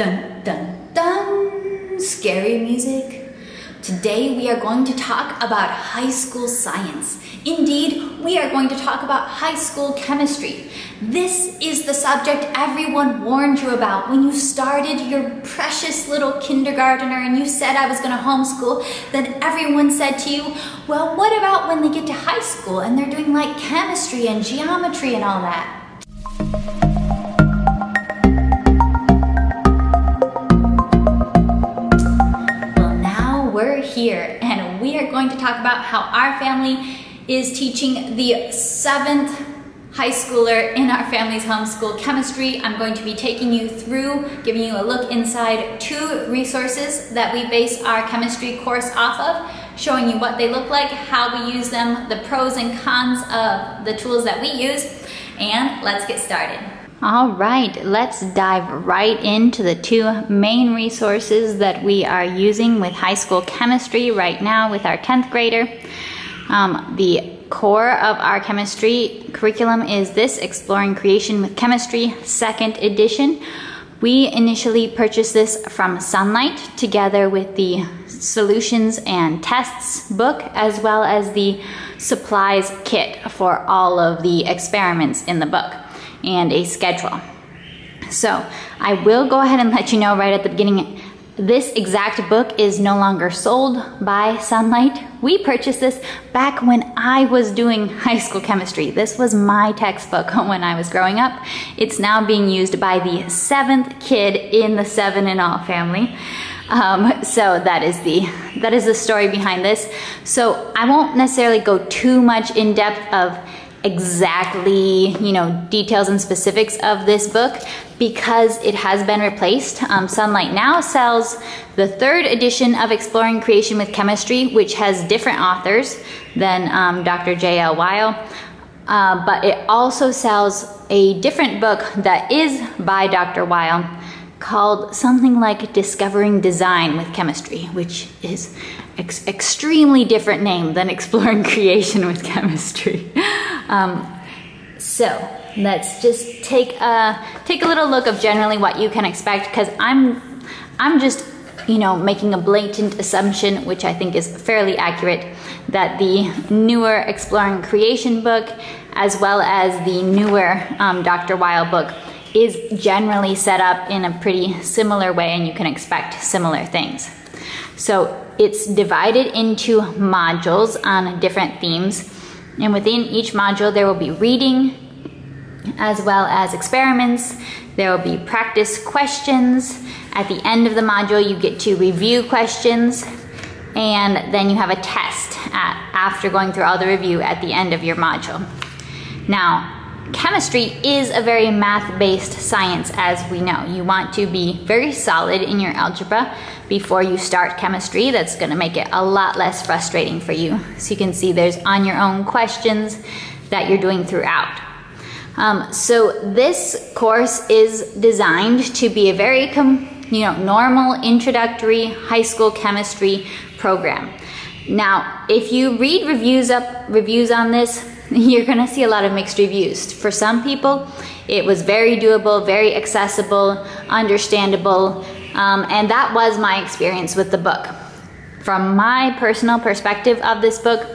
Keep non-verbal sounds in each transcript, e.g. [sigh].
Dun dun dun! Scary music. Today we are going to talk about high school science. Indeed, we are going to talk about high school chemistry. This is the subject everyone warned you about when you started your precious little kindergartner and you said I was going to homeschool. Then everyone said to you, well, what about when they get to high school and they're doing like chemistry and geometry and all that? Here and we are going to talk about how our family is teaching the seventh high schooler in our family's homeschool chemistry. I'm going to be taking you through, giving you a look inside two resources that we base our chemistry course off of, showing you what they look like, how we use them, the pros and cons of the tools that we use, and let's get started. All right, let's dive right into the two main resources that we are using with high school chemistry right now with our 10th grader. Um, the core of our chemistry curriculum is this Exploring Creation with Chemistry, second edition. We initially purchased this from Sunlight together with the Solutions and Tests book as well as the supplies kit for all of the experiments in the book and a schedule. So I will go ahead and let you know right at the beginning, this exact book is no longer sold by Sunlight. We purchased this back when I was doing [laughs] high school chemistry. This was my textbook [laughs] when I was growing up. It's now being used by the seventh kid in the seven in all family. Um, so that is the that is the story behind this. So I won't necessarily go too much in depth of exactly, you know, details and specifics of this book because it has been replaced. Um, Sunlight now sells the third edition of Exploring Creation with Chemistry, which has different authors than um, Dr. J.L. Wile. Uh, but it also sells a different book that is by Dr. Wile called something like Discovering Design with Chemistry, which is ex extremely different name than Exploring [laughs] Creation with Chemistry. [laughs] Um, so let's just take a take a little look of generally what you can expect because I'm I'm just you know making a blatant assumption which I think is fairly accurate that the newer Exploring Creation book as well as the newer um, Dr. Wile book is generally set up in a pretty similar way and you can expect similar things. So it's divided into modules on different themes and within each module, there will be reading as well as experiments. There will be practice questions. At the end of the module, you get to review questions and then you have a test at, after going through all the review at the end of your module. Now, chemistry is a very math-based science as we know. You want to be very solid in your algebra before you start chemistry. That's gonna make it a lot less frustrating for you. So you can see there's on your own questions that you're doing throughout. Um, so this course is designed to be a very you know, normal introductory high school chemistry program. Now, if you read reviews up reviews on this, [laughs] you're gonna see a lot of mixed reviews. For some people, it was very doable, very accessible, understandable, um, and that was my experience with the book. From my personal perspective of this book,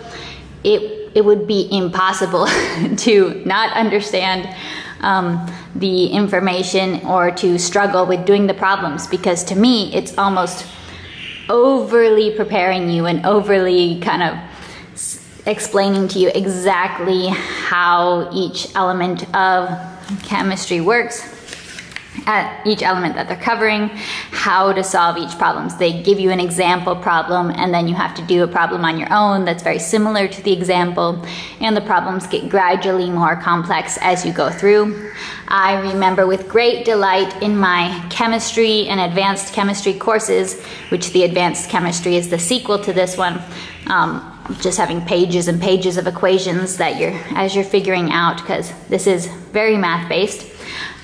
it, it would be impossible [laughs] to not understand um, the information or to struggle with doing the problems because to me, it's almost overly preparing you and overly kind of explaining to you exactly how each element of chemistry works at each element that they're covering, how to solve each problem. So they give you an example problem and then you have to do a problem on your own that's very similar to the example and the problems get gradually more complex as you go through. I remember with great delight in my chemistry and advanced chemistry courses, which the advanced chemistry is the sequel to this one, um, just having pages and pages of equations that you're as you're figuring out because this is very math based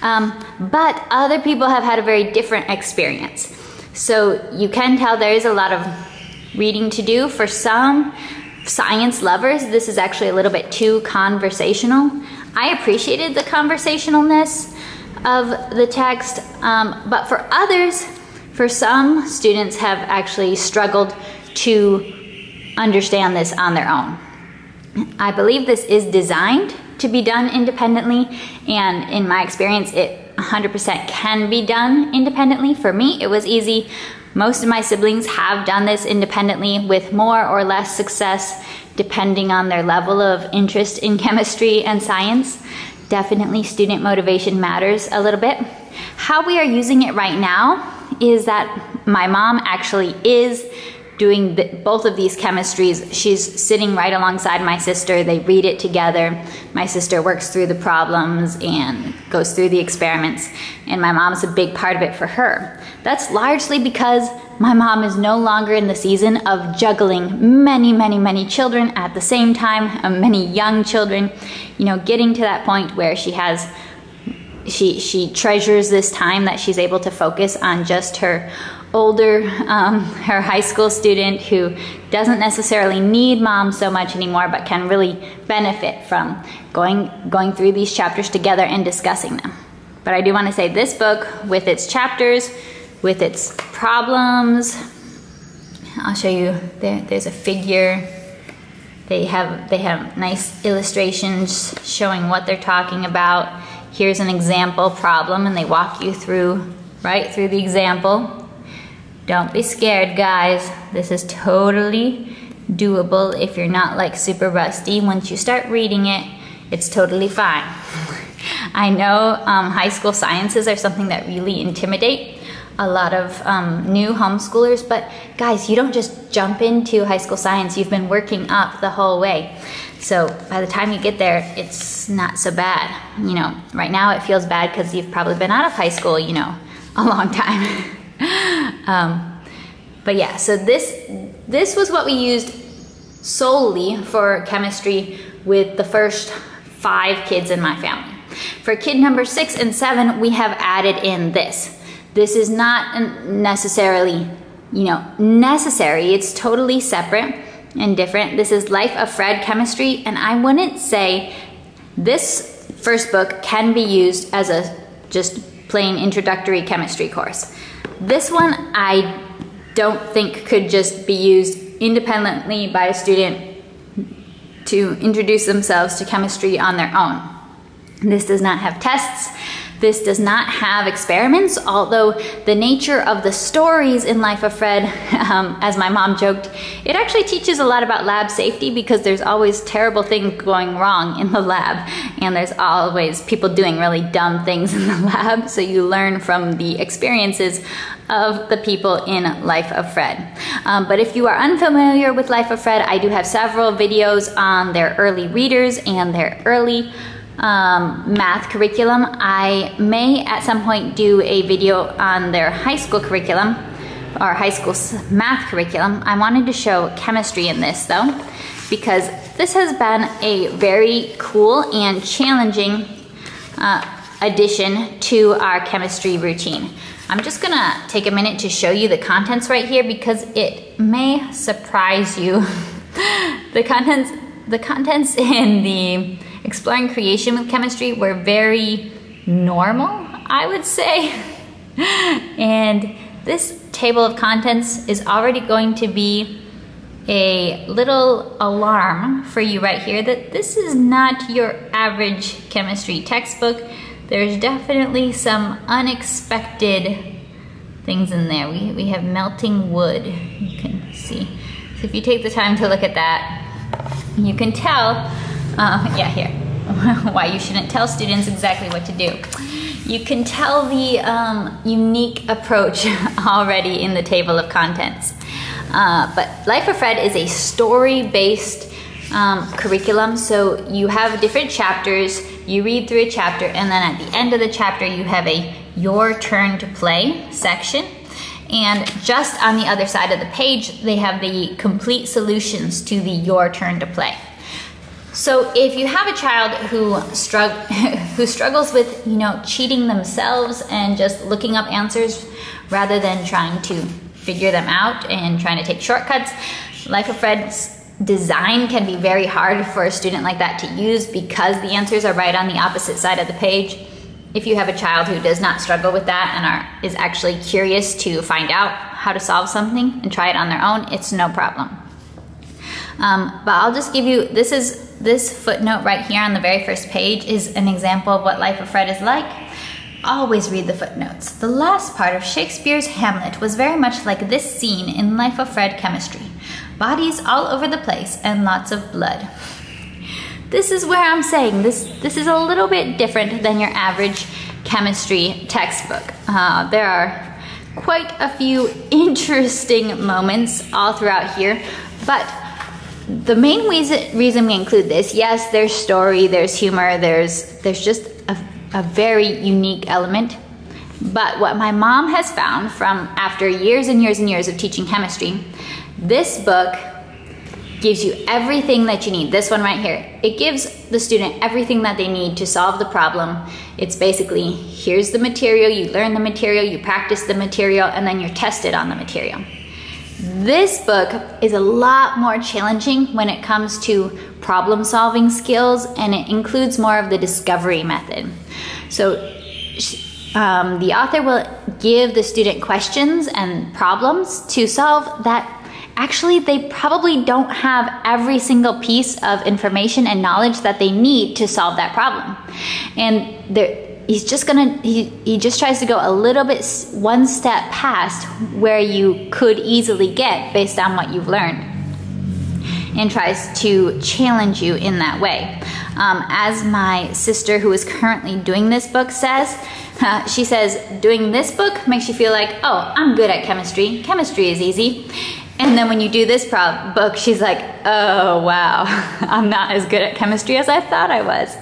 um, but other people have had a very different experience. So you can tell there is a lot of reading to do. For some science lovers this is actually a little bit too conversational. I appreciated the conversationalness of the text, um, but for others, for some students have actually struggled to understand this on their own. I believe this is designed to be done independently, and in my experience, it 100% can be done independently. For me, it was easy. Most of my siblings have done this independently with more or less success depending on their level of interest in [laughs] chemistry and science. Definitely student motivation matters a little bit. How we are using it right now is that my mom actually is doing the, both of these chemistries. She's sitting right alongside my sister. They read it together. My sister works through the problems and goes through the experiments, and my mom's a big part of it for her. That's largely because my mom is no longer in the season of juggling many, many, many children at the same time, uh, many young children, you know, getting to that point where she has she she treasures this time that she's able to focus on just her older, um, her high school student who doesn't necessarily need mom so much anymore, but can really benefit from going, going through these chapters together and discussing them. But I do want to say this book, with its chapters, with its problems, I'll show you, there, there's a figure. They have, they have nice illustrations showing what they're talking about. Here's an example problem, and they walk you through, right, through the example. Don't be scared, guys. This is totally doable if you're not like super rusty. Once you start reading it, it's totally fine. [laughs] I know um, high school sciences are something that really intimidate a lot of um, new homeschoolers, but guys, you don't just jump into high school science. You've been working up the whole way. So by the time you get there, it's not so bad. You know, right now it feels bad because you've probably been out of high school, you know, [laughs] a long time. [laughs] um, but yeah, so this this was what we used solely for chemistry with the first five kids in my family. For kid number six and seven, we have added in this. This is not necessarily, you know, necessary. It's totally separate and different. This is Life of Fred Chemistry, and I wouldn't say this first book can be used as a just plain introductory chemistry course. This one I don't think could just be used independently by a student to introduce themselves to chemistry on their own. This does not have tests. This does not have experiments, although the nature of the stories in Life of Fred, [laughs] um, as my mom joked, it actually teaches a lot about lab safety because there's always terrible things going wrong in the lab, and there's always people doing really dumb things in the [laughs] lab, so you learn from the experiences of the people in Life of Fred. Um, but if you are unfamiliar with Life of Fred, I do have several videos on their early readers and their early um, math curriculum. I may at some point do a video on their high school curriculum or high school math curriculum. I wanted to show chemistry in this though because this has been a very cool and challenging uh, addition to our chemistry routine. I'm just gonna take a minute to show you the contents right here because it may surprise you. [laughs] the contents, the contents [laughs] in the exploring creation with chemistry were very normal, I would say. [laughs] and this table of contents is already going to be a little alarm for you right here that this is not your average chemistry textbook. There's definitely some unexpected things in there. We, we have melting wood, you can see. So if you take the time to look at that, you can tell uh, yeah, here. [laughs] Why you shouldn't tell students exactly what to do. You can tell the um, unique approach [laughs] already in the table of contents. Uh, but Life of Fred is a story-based um, curriculum, so you have different chapters, you read through a chapter, and then at the end of the chapter you have a Your Turn to Play section. And just on the other side of the page, they have the complete solutions to the Your Turn to Play. So if you have a child who strugg [laughs] who struggles with, you know, cheating themselves and just looking up answers rather than trying to figure them out and trying to take shortcuts, Life of Fred's design can be very hard for a student like that to use because the answers are right on the opposite side of the page. if you have a child who does not struggle with that and are, is actually curious to find out how to solve something and try it on their own, it's no problem. Um, but I'll just give you this is this footnote right here on the very first page is an example of what Life of Fred is like. Always read the footnotes. The last part of Shakespeare's Hamlet was very much like this scene in Life of Fred chemistry bodies all over the place and lots of blood. This is where I'm saying this, this is a little bit different than your average chemistry textbook. Uh, there are quite a few [laughs] interesting moments all throughout here, but the main reason, reason we include this, yes, there's story, there's humor, there's, there's just a, a very unique element. But what my mom has found from after years and years and years of teaching chemistry, this book gives you everything that you need. This one right here. It gives the student everything that they need to solve the problem. It's basically here's the material, you learn the material, you practice the material, and then you're tested on the material. This book is a lot more challenging when it comes to problem solving skills and it includes more of the discovery method. So um, the author will give the student questions and problems to solve that actually they probably don't have every single piece of information and knowledge that they need to solve that problem. And he's just gonna, he, he just tries to go a little bit one step past where you could easily get based on what you've learned and tries to challenge you in that way. Um, as my sister, who is currently doing this book, says, uh, [laughs] she says, doing this book makes you feel like, oh, I'm good at chemistry. Chemistry is easy. And then when you do this prob- book, she's like, oh, wow, [laughs] I'm not as good at chemistry as I thought I was.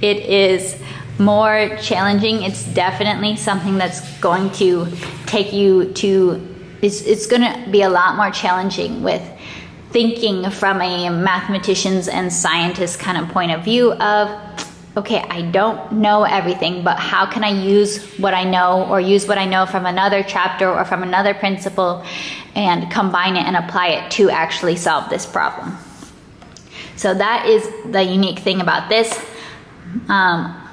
It is more challenging. It's definitely something that's going to take you to, it's, it's going to be a lot more challenging with thinking from a mathematician's and scientist kind of point of view of okay, I don't know everything, but how can I use what I know or use what I know from another chapter or from another principle and combine it and apply it to actually solve this problem? So that is the unique thing about this. Um,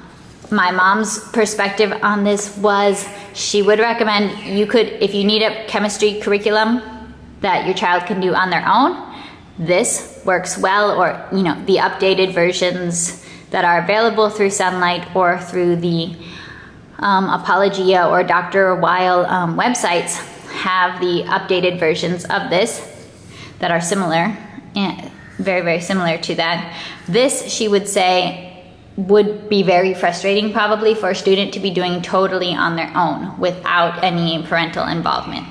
my mom's perspective on this was she would recommend you could, if you need a chemistry curriculum that your child can do on their own, this works well, or you know, the updated versions that are available through Sunlight or through the um, Apologia or Dr. Wile um, websites have the updated versions of this that are similar and very, very similar to that. This, she would say, would be very frustrating probably for a student to be doing totally on their own without any parental involvement.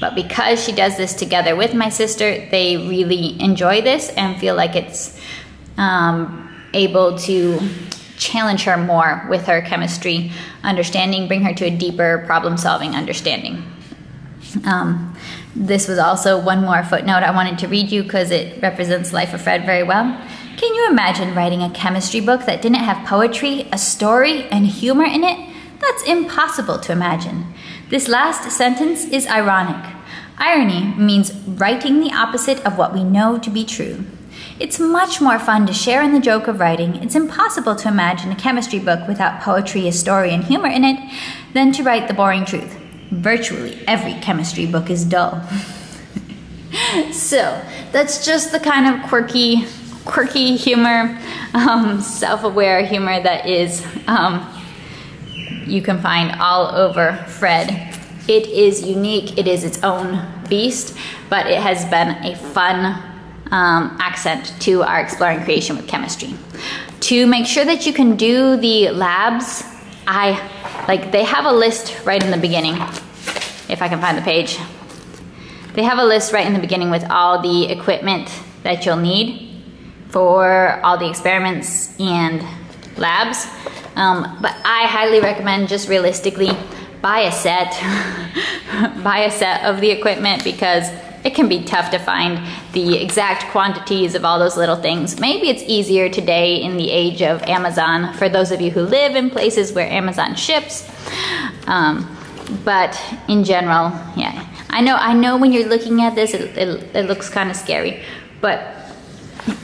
But because she does this together with my sister, they really enjoy this and feel like it's um, able to challenge her more with her chemistry understanding, bring her to a deeper problem solving understanding. Um, this was also one more footnote I wanted to read you because it represents Life of Fred very well. Can you imagine writing a chemistry book that didn't have poetry, a story, and humor in it? That's impossible to imagine. This last sentence is ironic. Irony means writing the opposite of what we know to be true. It's much more fun to share in the joke of writing. It's impossible to imagine a chemistry book without poetry, a story, and humor in it than to write the boring truth. Virtually every chemistry book is dull. [laughs] so, that's just the kind of quirky, quirky humor, um, self aware humor that is, um, you can find all over Fred. It is unique, it is its own beast, but it has been a fun um, accent to our exploring creation with chemistry. To make sure that you can do the labs, I like they have a list right in the beginning. If I can find the page, they have a list right in the beginning with all the equipment that you'll need for all the experiments and labs. Um, but I highly recommend just realistically buy a set, [laughs] buy a set of the equipment because it can be tough to find the exact quantities of all those little things. Maybe it's easier today in the age of Amazon for those of you who live in places where Amazon ships. Um, but in general, yeah. I know, I know when you're looking at this, it, it, it looks kind of scary, but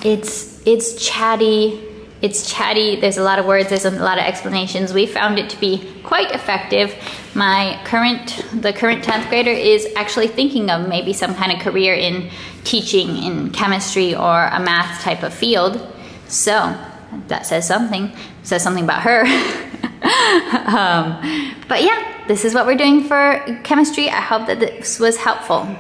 it's, it's chatty, It's chatty, there's a lot of words, there's a lot of explanations. We found it to be quite effective. My current, the current 10th grader is actually thinking of maybe some kind of career in teaching in chemistry or a math type of field. So that says something, says something about her. [laughs] um, but yeah, this is what we're doing for chemistry. I hope that this was helpful.